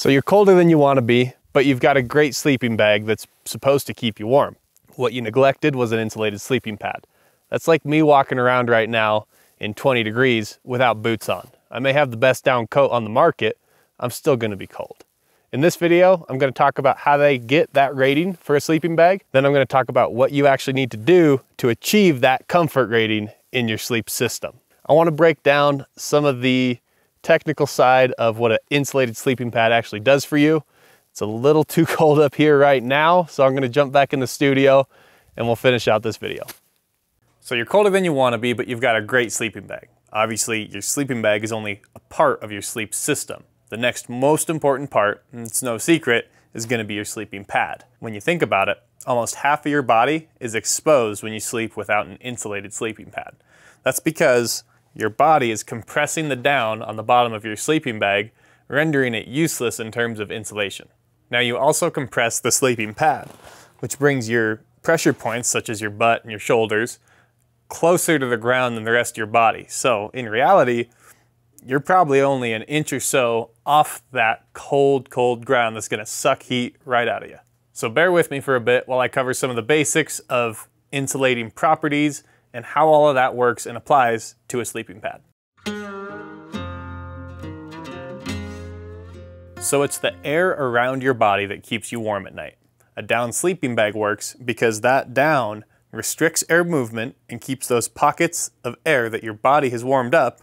So you're colder than you want to be, but you've got a great sleeping bag that's supposed to keep you warm. What you neglected was an insulated sleeping pad. That's like me walking around right now in 20 degrees without boots on. I may have the best down coat on the market, I'm still gonna be cold. In this video, I'm gonna talk about how they get that rating for a sleeping bag. Then I'm gonna talk about what you actually need to do to achieve that comfort rating in your sleep system. I wanna break down some of the technical side of what an insulated sleeping pad actually does for you. It's a little too cold up here right now, so I'm gonna jump back in the studio and we'll finish out this video. So you're colder than you wanna be, but you've got a great sleeping bag. Obviously, your sleeping bag is only a part of your sleep system. The next most important part, and it's no secret, is gonna be your sleeping pad. When you think about it, almost half of your body is exposed when you sleep without an insulated sleeping pad. That's because your body is compressing the down on the bottom of your sleeping bag, rendering it useless in terms of insulation. Now you also compress the sleeping pad, which brings your pressure points, such as your butt and your shoulders, closer to the ground than the rest of your body. So in reality, you're probably only an inch or so off that cold, cold ground that's gonna suck heat right out of you. So bear with me for a bit while I cover some of the basics of insulating properties and how all of that works and applies to a sleeping pad. So it's the air around your body that keeps you warm at night. A down sleeping bag works because that down restricts air movement and keeps those pockets of air that your body has warmed up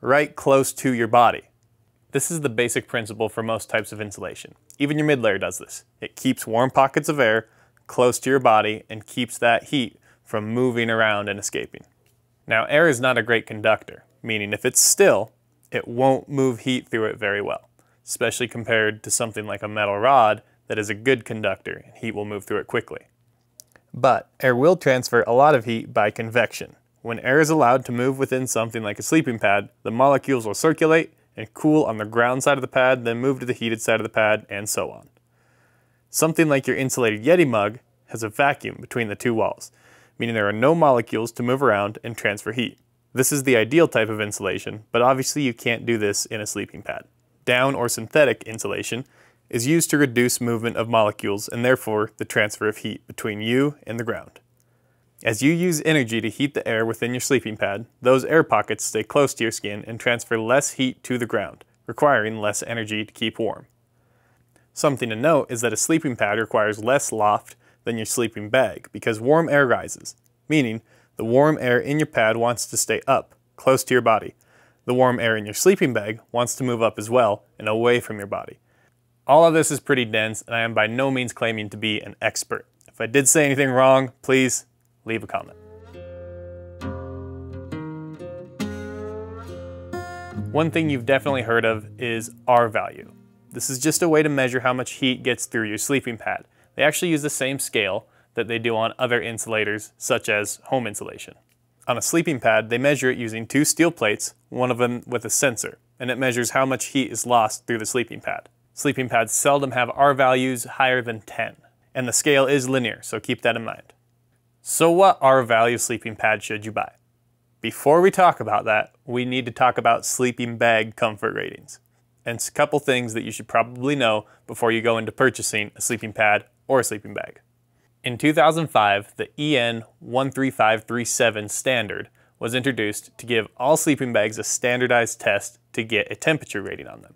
right close to your body. This is the basic principle for most types of insulation. Even your mid layer does this. It keeps warm pockets of air close to your body and keeps that heat from moving around and escaping. Now, air is not a great conductor, meaning if it's still, it won't move heat through it very well, especially compared to something like a metal rod that is a good conductor and heat will move through it quickly. But air will transfer a lot of heat by convection. When air is allowed to move within something like a sleeping pad, the molecules will circulate and cool on the ground side of the pad, then move to the heated side of the pad, and so on. Something like your insulated Yeti mug has a vacuum between the two walls, meaning there are no molecules to move around and transfer heat. This is the ideal type of insulation, but obviously you can't do this in a sleeping pad. Down or synthetic insulation is used to reduce movement of molecules and therefore the transfer of heat between you and the ground. As you use energy to heat the air within your sleeping pad, those air pockets stay close to your skin and transfer less heat to the ground, requiring less energy to keep warm. Something to note is that a sleeping pad requires less loft than your sleeping bag because warm air rises, meaning the warm air in your pad wants to stay up, close to your body. The warm air in your sleeping bag wants to move up as well and away from your body. All of this is pretty dense, and I am by no means claiming to be an expert. If I did say anything wrong, please leave a comment. One thing you've definitely heard of is R value. This is just a way to measure how much heat gets through your sleeping pad. They actually use the same scale that they do on other insulators, such as home insulation. On a sleeping pad, they measure it using two steel plates, one of them with a sensor, and it measures how much heat is lost through the sleeping pad. Sleeping pads seldom have R values higher than 10, and the scale is linear, so keep that in mind. So what R value sleeping pad should you buy? Before we talk about that, we need to talk about sleeping bag comfort ratings. And a couple things that you should probably know before you go into purchasing a sleeping pad or a sleeping bag. In 2005, the EN 13537 standard was introduced to give all sleeping bags a standardized test to get a temperature rating on them.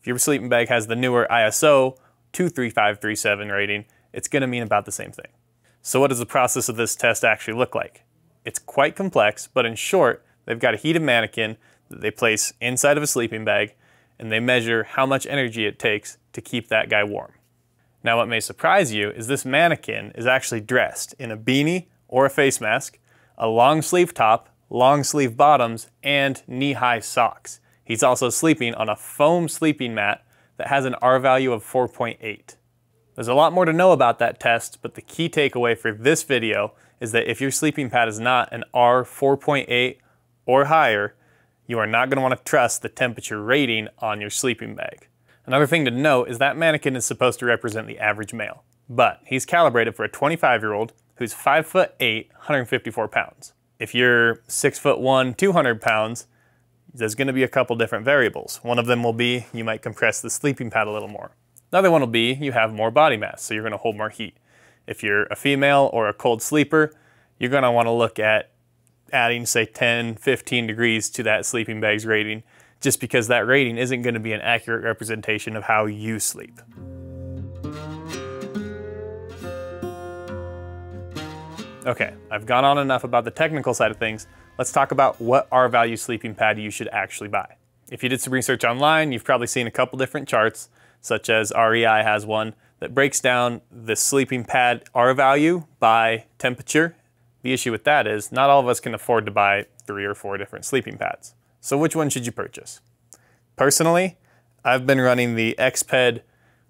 If your sleeping bag has the newer ISO 23537 rating, it's going to mean about the same thing. So what does the process of this test actually look like? It's quite complex, but in short, they've got a heated mannequin that they place inside of a sleeping bag, and they measure how much energy it takes to keep that guy warm. Now what may surprise you is this mannequin is actually dressed in a beanie or a face mask, a long sleeve top, long sleeve bottoms, and knee-high socks. He's also sleeping on a foam sleeping mat that has an R value of 4.8. There's a lot more to know about that test, but the key takeaway for this video is that if your sleeping pad is not an R 4.8 or higher, you are not going to want to trust the temperature rating on your sleeping bag. Another thing to note is that mannequin is supposed to represent the average male, but he's calibrated for a 25 year old who's 5 foot 8, 154 pounds. If you're 6 foot 1, 200 pounds, there's going to be a couple different variables. One of them will be you might compress the sleeping pad a little more. Another one will be you have more body mass, so you're going to hold more heat. If you're a female or a cold sleeper, you're going to want to look at adding, say, 10, 15 degrees to that sleeping bag's rating, just because that rating isn't going to be an accurate representation of how you sleep. Okay, I've gone on enough about the technical side of things. Let's talk about what R value sleeping pad you should actually buy. If you did some research online, you've probably seen a couple different charts, such as REI has one that breaks down the sleeping pad R value by temperature. The issue with that is not all of us can afford to buy three or four different sleeping pads. So which one should you purchase? Personally, I've been running the Exped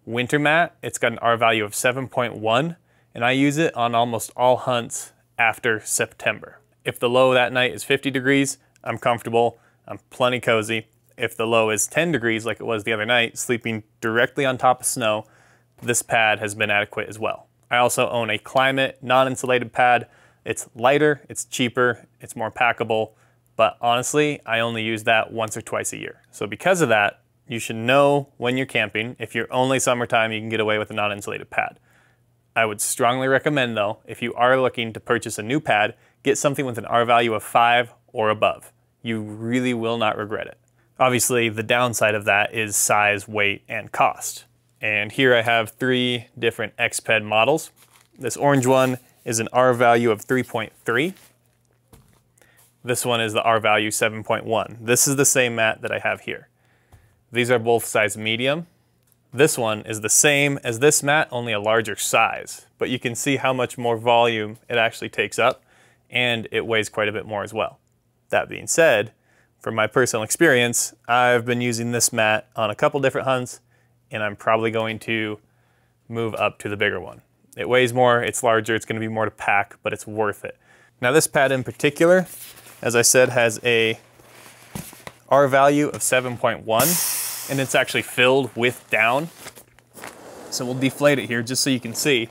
Winter Mat. It's got an R value of 7.1 and I use it on almost all hunts after September. If the low that night is 50 degrees, I'm comfortable, I'm plenty cozy. If the low is 10 degrees like it was the other night, sleeping directly on top of snow, this pad has been adequate as well. I also own a Klymit non-insulated pad. It's lighter, it's cheaper, it's more packable, but honestly, I only use that once or twice a year. So because of that, you should know when you're camping. If you're only summertime, you can get away with a non-insulated pad. I would strongly recommend though, if you are looking to purchase a new pad, get something with an R value of five or above. You really will not regret it. Obviously, the downside of that is size, weight, and cost. And here I have three different Exped models. This orange one is an R value of 3.3. This one is the R value 7.1. This is the same mat that I have here. These are both size medium this one is the same as this mat, only a larger size, but you can see how much more volume it actually takes up and it weighs quite a bit more as well. That being said, from my personal experience, I've been using this mat on a couple different hunts and I'm probably going to move up to the bigger one. It weighs more, it's larger, it's gonna be more to pack, but it's worth it. Now this pad in particular, as I said, has a R value of 7.1 and it's actually filled with down. So we'll deflate it here just so you can see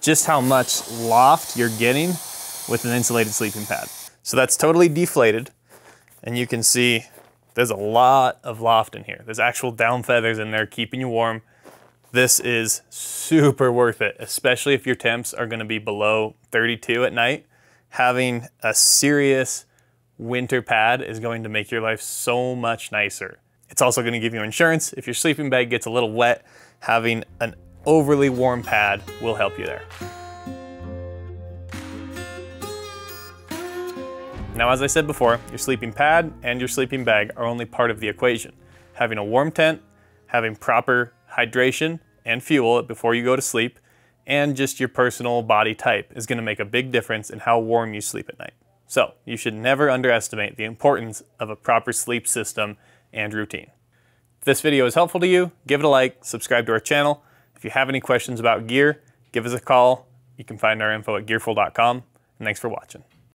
just how much loft you're getting with an insulated sleeping pad. So that's totally deflated and you can see there's a lot of loft in here. There's actual down feathers in there keeping you warm. This is super worth it, especially if your temps are gonna be below 32 at night. Having a serious winter pad is going to make your life so much nicer. It's also going to give you insurance. If your sleeping bag gets a little wet, having an overly warm pad will help you there. Now, as I said before, your sleeping pad and your sleeping bag are only part of the equation. Having a warm tent, having proper hydration and fuel before you go to sleep, and just your personal body type is gonna make a big difference in how warm you sleep at night. So, you should never underestimate the importance of a proper sleep system and routine. If this video is helpful to you, give it a like, subscribe to our channel. If you have any questions about gear, give us a call. You can find our info at GearFool.com. And thanks for watching.